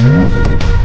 Música